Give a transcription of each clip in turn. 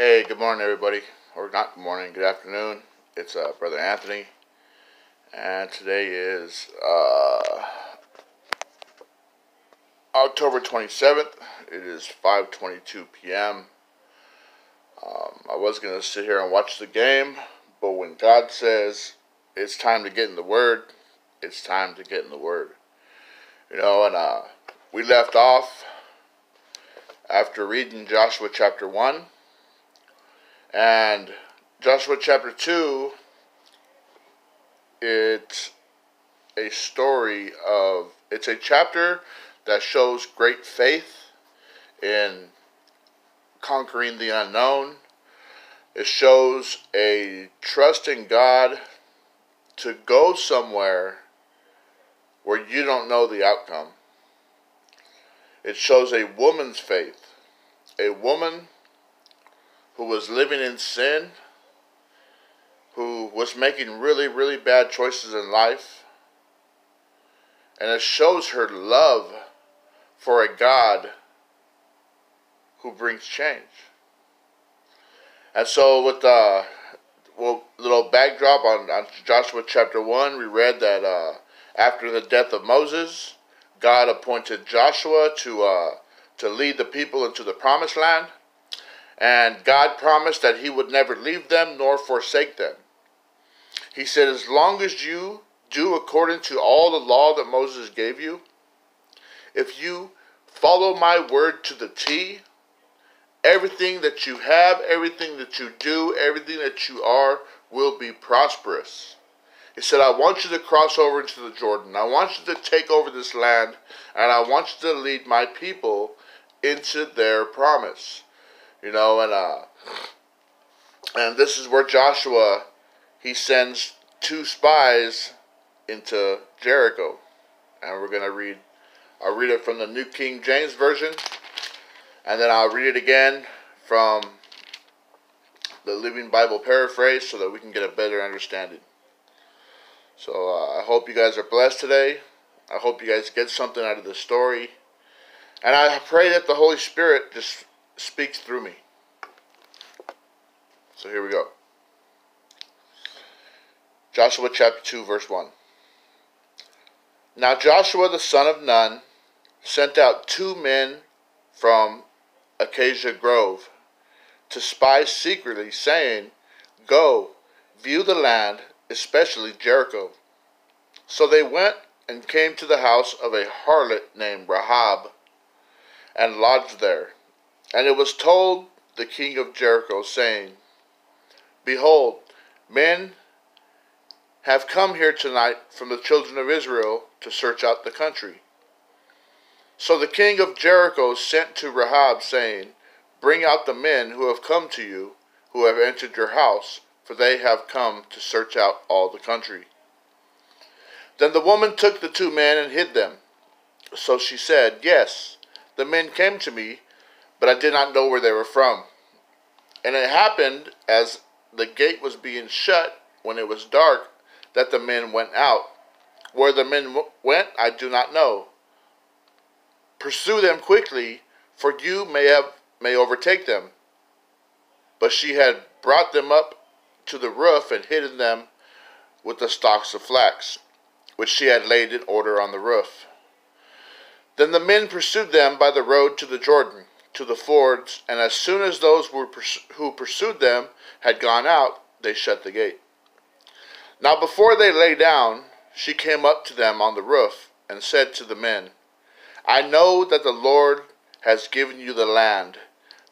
Hey, good morning, everybody. Or not good morning, good afternoon. It's uh, Brother Anthony. And today is uh, October 27th. It is 5.22 p.m. Um, I was going to sit here and watch the game, but when God says it's time to get in the Word, it's time to get in the Word. You know, and uh, we left off after reading Joshua chapter 1 and Joshua chapter 2, it's a story of, it's a chapter that shows great faith in conquering the unknown. It shows a trust in God to go somewhere where you don't know the outcome. It shows a woman's faith. A woman who was living in sin, who was making really, really bad choices in life. And it shows her love for a God who brings change. And so, with the well, little backdrop on, on Joshua chapter 1, we read that uh, after the death of Moses, God appointed Joshua to, uh, to lead the people into the promised land. And God promised that He would never leave them nor forsake them. He said, As long as you do according to all the law that Moses gave you, if you follow my word to the T, everything that you have, everything that you do, everything that you are will be prosperous. He said, I want you to cross over into the Jordan. I want you to take over this land, and I want you to lead my people into their promise. You know, and uh, and this is where Joshua he sends two spies into Jericho, and we're gonna read. I'll read it from the New King James Version, and then I'll read it again from the Living Bible Paraphrase so that we can get a better understanding. So uh, I hope you guys are blessed today. I hope you guys get something out of the story. And I pray that the Holy Spirit just speaks through me. So here we go. Joshua chapter 2, verse 1. Now Joshua the son of Nun sent out two men from Acacia Grove to spy secretly, saying, Go, view the land, especially Jericho. So they went and came to the house of a harlot named Rahab, and lodged there. And it was told the king of Jericho, saying, Behold, men have come here tonight from the children of Israel to search out the country. So the king of Jericho sent to Rahab, saying, Bring out the men who have come to you, who have entered your house, for they have come to search out all the country. Then the woman took the two men and hid them. So she said, Yes, the men came to me but I did not know where they were from. And it happened as the gate was being shut when it was dark that the men went out. Where the men went, I do not know. Pursue them quickly, for you may have may overtake them. But she had brought them up to the roof and hidden them with the stalks of flax, which she had laid in order on the roof. Then the men pursued them by the road to the Jordan to the fords, and as soon as those who pursued them had gone out, they shut the gate. Now before they lay down, she came up to them on the roof and said to the men, I know that the Lord has given you the land,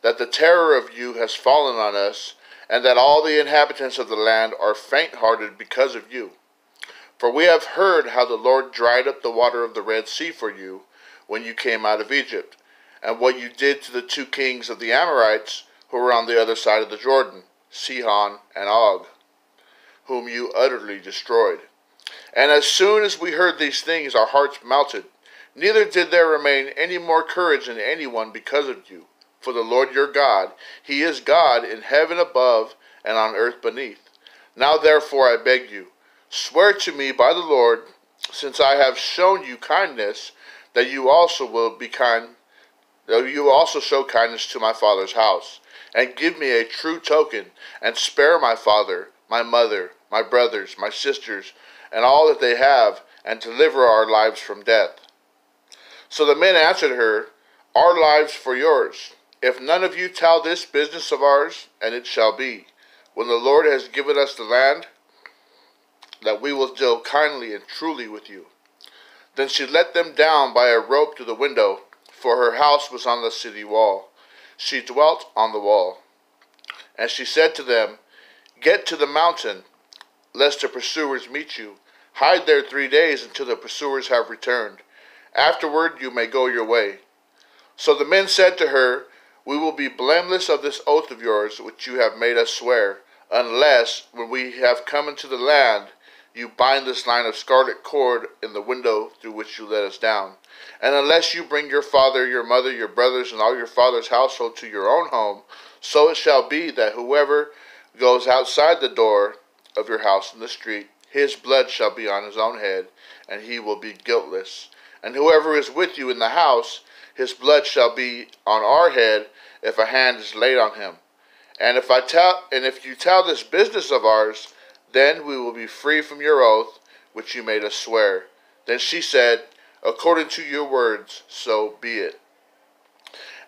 that the terror of you has fallen on us, and that all the inhabitants of the land are faint hearted because of you. For we have heard how the Lord dried up the water of the Red Sea for you when you came out of Egypt and what you did to the two kings of the Amorites who were on the other side of the Jordan, Sihon and Og, whom you utterly destroyed. And as soon as we heard these things, our hearts melted. Neither did there remain any more courage in anyone because of you. For the Lord your God, He is God in heaven above and on earth beneath. Now therefore I beg you, swear to me by the Lord, since I have shown you kindness, that you also will be kind though you also show kindness to my father's house. and give me a true token, and spare my father, my mother, my brothers, my sisters, and all that they have, and deliver our lives from death. So the men answered her, Our lives for yours. If none of you tell this business of ours, and it shall be, when the Lord has given us the land, that we will deal kindly and truly with you. Then she let them down by a rope to the window, for her house was on the city wall. She dwelt on the wall. And she said to them, Get to the mountain, lest the pursuers meet you. Hide there three days until the pursuers have returned. Afterward you may go your way. So the men said to her, We will be blameless of this oath of yours which you have made us swear, unless, when we have come into the land, you bind this line of scarlet cord in the window through which you let us down. And unless you bring your father, your mother, your brothers, and all your father's household to your own home, so it shall be that whoever goes outside the door of your house in the street, his blood shall be on his own head, and he will be guiltless. And whoever is with you in the house, his blood shall be on our head if a hand is laid on him. And if I tell and if you tell this business of ours, then we will be free from your oath which you made us swear. Then she said, According to your words, so be it.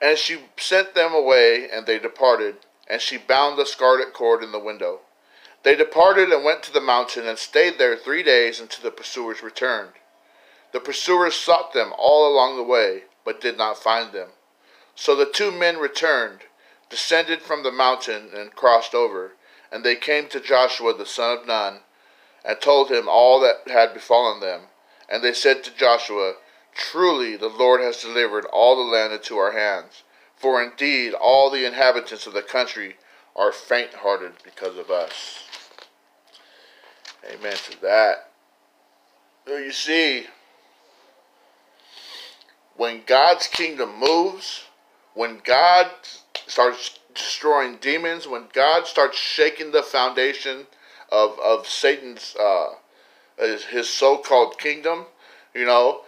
And she sent them away, and they departed, and she bound the scarlet cord in the window. They departed and went to the mountain, and stayed there three days until the pursuers returned. The pursuers sought them all along the way, but did not find them. So the two men returned, descended from the mountain, and crossed over. And they came to Joshua the son of Nun, and told him all that had befallen them. And they said to Joshua, Truly the Lord has delivered all the land into our hands. For indeed all the inhabitants of the country are faint hearted because of us. Amen to that. So you see, when God's kingdom moves, when God starts destroying demons, when God starts shaking the foundation of, of Satan's uh, his so-called kingdom, you know,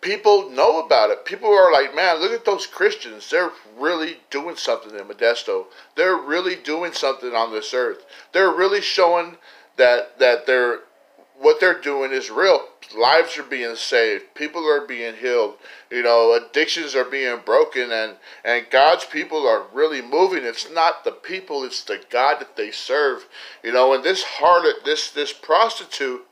people know about it. People are like, man, look at those Christians. They're really doing something in Modesto. They're really doing something on this earth. They're really showing that that they're what they're doing is real. Lives are being saved. People are being healed. You know, addictions are being broken, and and God's people are really moving. It's not the people; it's the God that they serve. You know, and this harlot, this this prostitute,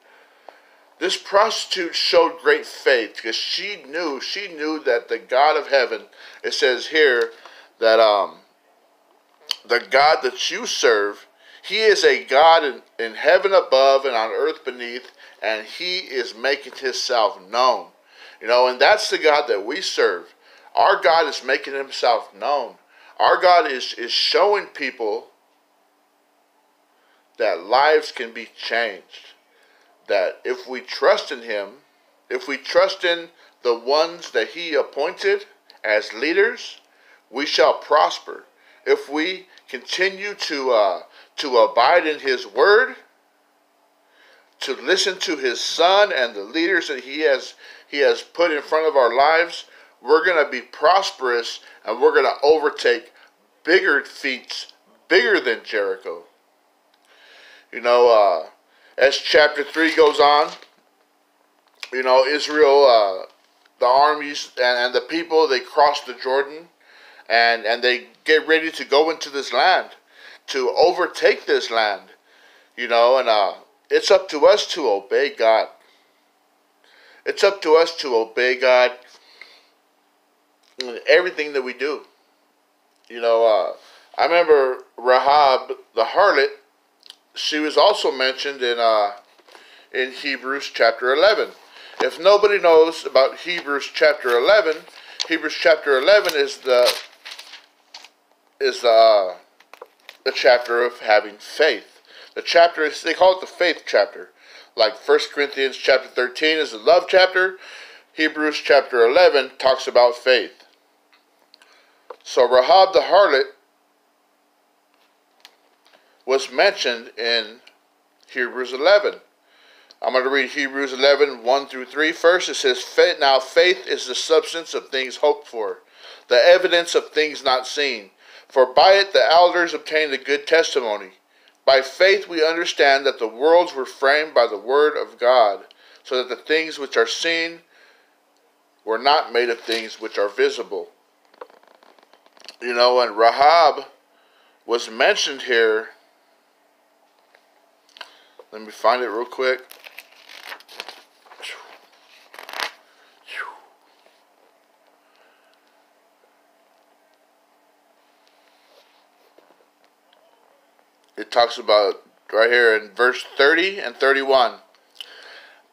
this prostitute showed great faith because she knew she knew that the God of heaven. It says here that um the God that you serve he is a God in, in heaven above and on earth beneath, and He is making Himself known. You know, and that's the God that we serve. Our God is making Himself known. Our God is, is showing people that lives can be changed. That if we trust in Him, if we trust in the ones that He appointed as leaders, we shall prosper. If we continue to uh, to abide in his word, to listen to his son and the leaders that he has he has put in front of our lives, we're going to be prosperous and we're going to overtake bigger feats, bigger than Jericho. You know, uh, as chapter 3 goes on, you know, Israel, uh, the armies and, and the people, they cross the Jordan and, and they get ready to go into this land to overtake this land. You know, and uh, it's up to us to obey God. It's up to us to obey God in everything that we do. You know, uh, I remember Rahab the harlot. She was also mentioned in uh, in Hebrews chapter eleven. If nobody knows about Hebrews chapter eleven, Hebrews chapter eleven is the is the uh, the chapter of having faith. The chapter is, they call it the faith chapter. Like 1 Corinthians chapter 13 is the love chapter. Hebrews chapter 11 talks about faith. So Rahab the harlot was mentioned in Hebrews 11. I'm going to read Hebrews 11, 1 through 3 first. It says, Now faith is the substance of things hoped for, the evidence of things not seen. For by it the elders obtained a good testimony. By faith we understand that the worlds were framed by the word of God, so that the things which are seen were not made of things which are visible. You know, and Rahab was mentioned here. Let me find it real quick. Talks about right here in verse 30 and 31.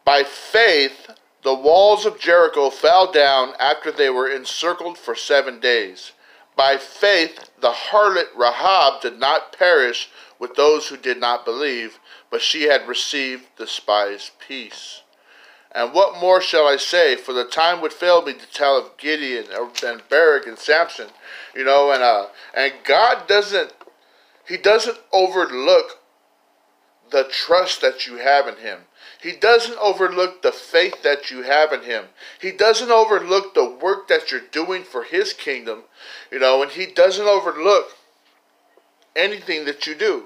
By faith, the walls of Jericho fell down after they were encircled for seven days. By faith, the harlot Rahab did not perish with those who did not believe, but she had received the spies' peace. And what more shall I say? For the time would fail me to tell of Gideon and Barak and Samson, you know, and uh, and God doesn't, He doesn't overlook the trust that you have in Him. He doesn't overlook the faith that you have in Him. He doesn't overlook the work that you're doing for His kingdom, you know, and He doesn't overlook anything that you do.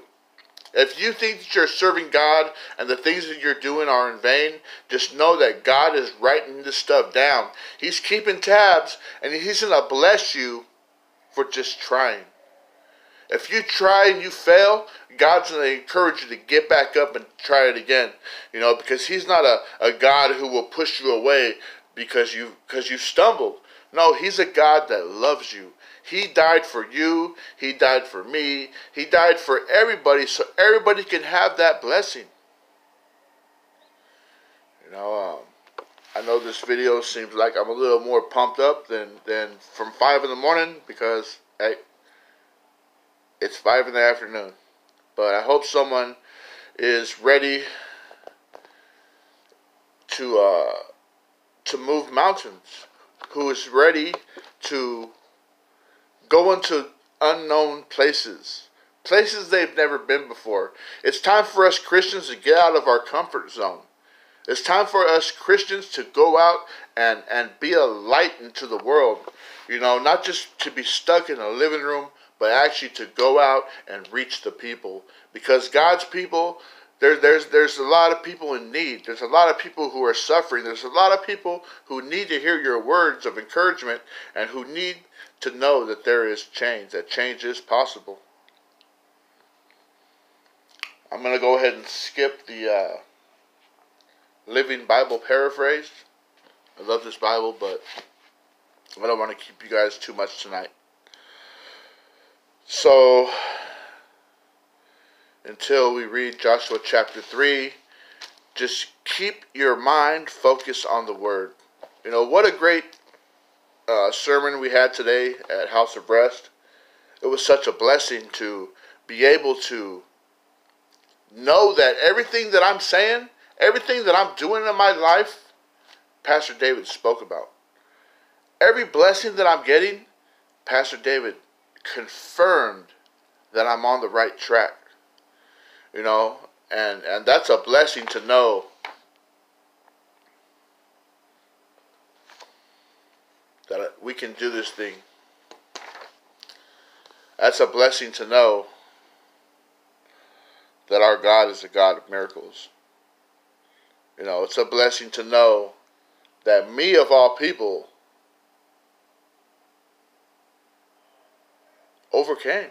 If you think that you're serving God and the things that you're doing are in vain, just know that God is writing this stuff down. He's keeping tabs and He's going to bless you for just trying. If you try and you fail, God's going to encourage you to get back up and try it again. You know, because He's not a, a God who will push you away because you because you stumbled. No, He's a God that loves you. He died for you. He died for me. He died for everybody so everybody can have that blessing. You know, um, I know this video seems like I'm a little more pumped up than, than from 5 in the morning because, hey, it's 5 in the afternoon. But I hope someone is ready to uh, to move mountains, who is ready to go into unknown places, places they've never been before. It's time for us Christians to get out of our comfort zone. It's time for us Christians to go out and, and be a light into the world. You know, not just to be stuck in a living room, but actually to go out and reach the people. Because God's people, there, there's, there's a lot of people in need. There's a lot of people who are suffering. There's a lot of people who need to hear your words of encouragement and who need to know that there is change, that change is possible. I'm going to go ahead and skip the uh, Living Bible paraphrase. I love this Bible, but I don't want to keep you guys too much tonight. So, until we read Joshua chapter 3, just keep your mind focused on the Word. You know, what a great uh, sermon we had today at House of Rest. It was such a blessing to be able to know that everything that I'm saying, everything that I'm doing in my life, Pastor David spoke about. Every blessing that I'm getting, Pastor David confirmed that I'm on the right track. You know, and and that's a blessing to know that we can do this thing. That's a blessing to know that our God is a God of miracles. You know, it's a blessing to know that me, of all people, overcame.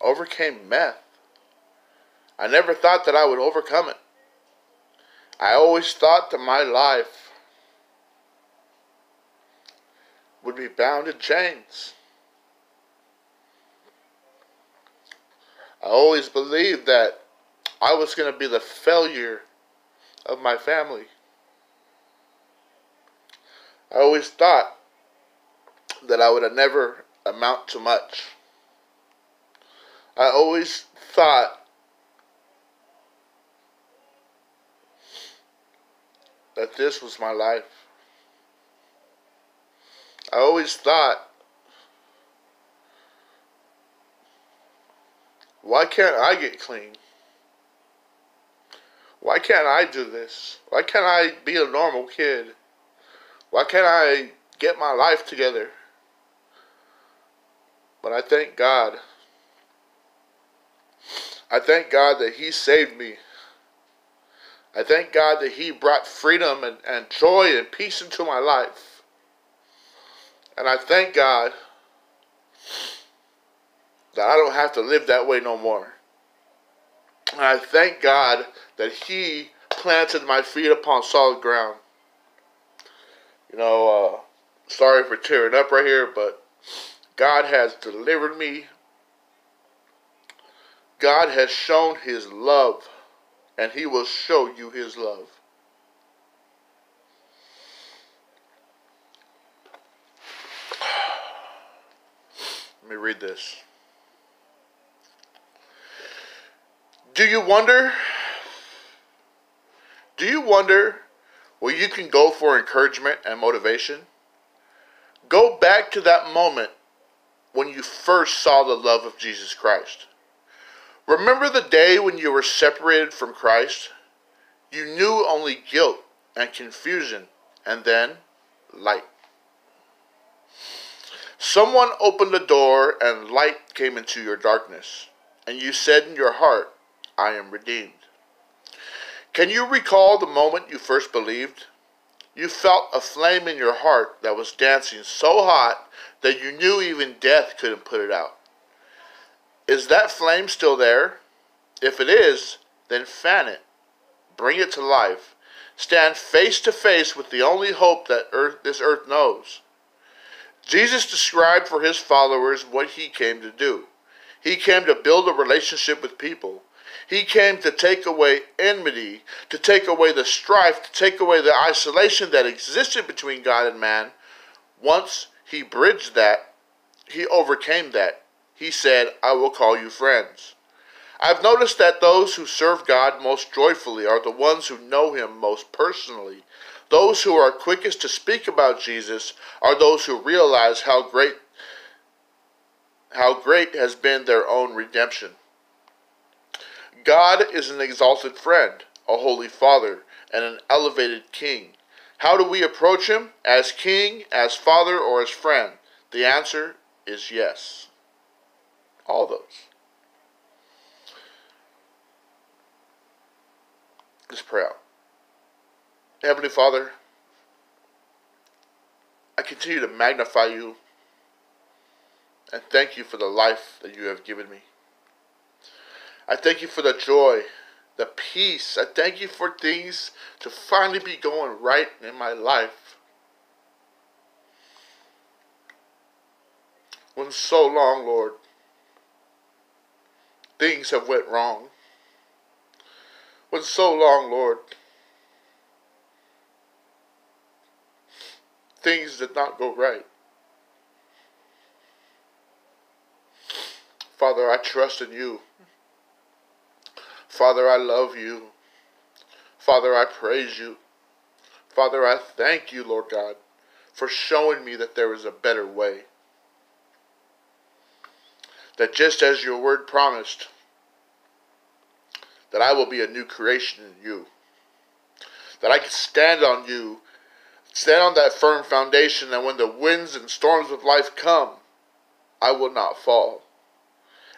Overcame meth. I never thought that I would overcome it. I always thought that my life would be bound in chains. I always believed that I was going to be the failure of my family. I always thought that I would never amount to much. I always thought that this was my life. I always thought, why can't I get clean? Why can't I do this? Why can't I be a normal kid? Why can't I get my life together? But I thank God. I thank God that He saved me. I thank God that He brought freedom and, and joy and peace into my life. And I thank God that I don't have to live that way no more. And I thank God that He planted my feet upon solid ground. You know, uh, sorry for tearing up right here, but God has delivered me. God has shown His love, and He will show you His love. Let me read this. Do you wonder? Do you wonder where you can go for encouragement and motivation? Go back to that moment when you first saw the love of Jesus Christ. Remember the day when you were separated from Christ? You knew only guilt and confusion, and then light. Someone opened the door, and light came into your darkness, and you said in your heart, I am redeemed. Can you recall the moment you first believed? You felt a flame in your heart that was dancing so hot that you knew even death couldn't put it out. Is that flame still there? If it is, then fan it. Bring it to life. Stand face to face with the only hope that earth, this earth knows. Jesus described for his followers what he came to do. He came to build a relationship with people. He came to take away enmity, to take away the strife, to take away the isolation that existed between God and man. Once he bridged that, he overcame that. He said, I will call you friends. I've noticed that those who serve God most joyfully are the ones who know him most personally. Those who are quickest to speak about Jesus are those who realize how great how great has been their own redemption. God is an exalted friend, a holy father, and an elevated king. How do we approach him? As king, as father, or as friend? The answer is yes. All those. Let's pray out. Heavenly Father, I continue to magnify you and thank you for the life that you have given me. I thank you for the joy, the peace. I thank you for things to finally be going right in my life. When so long, Lord, things have went wrong. When so long, Lord, things did not go right. Father, I trust in you. Father, I love you. Father, I praise you. Father, I thank you, Lord God, for showing me that there is a better way. That just as your word promised, that I will be a new creation in you. That I can stand on you, stand on that firm foundation, and when the winds and storms of life come, I will not fall.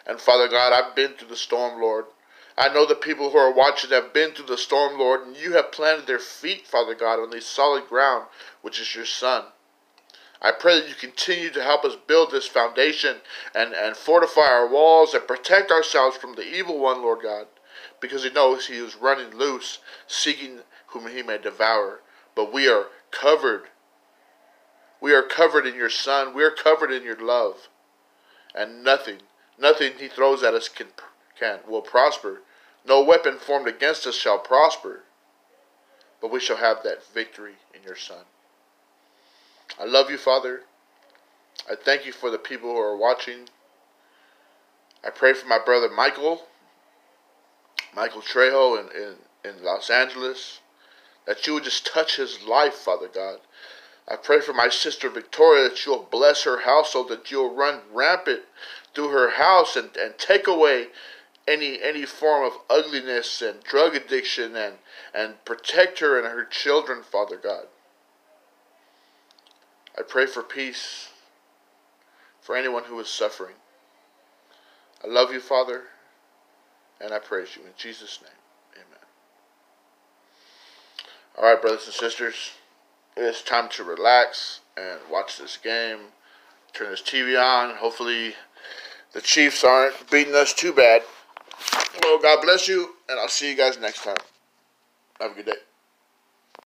And Father God, I've been through the storm, Lord. I know the people who are watching have been through the storm, Lord, and you have planted their feet, Father God, on the solid ground, which is your Son. I pray that you continue to help us build this foundation and, and fortify our walls and protect ourselves from the evil one, Lord God, because he knows he is running loose, seeking whom he may devour. But we are covered. We are covered in your Son. We are covered in your love. And nothing, nothing he throws at us can can will prosper. No weapon formed against us shall prosper. But we shall have that victory in your Son. I love you, Father. I thank you for the people who are watching. I pray for my brother Michael, Michael Trejo in, in, in Los Angeles, that you would just touch his life, Father God. I pray for my sister Victoria that you'll bless her household, that you'll run rampant through her house and, and take away any any form of ugliness and drug addiction and and protect her and her children, Father God. I pray for peace. for anyone who is suffering. I love you, Father, and I praise you. In Jesus' name, amen. All right, brothers and sisters, it's time to relax and watch this game. Turn this TV on. Hopefully, the Chiefs aren't beating us too bad. Well, God bless you, and I'll see you guys next time. Have a good day.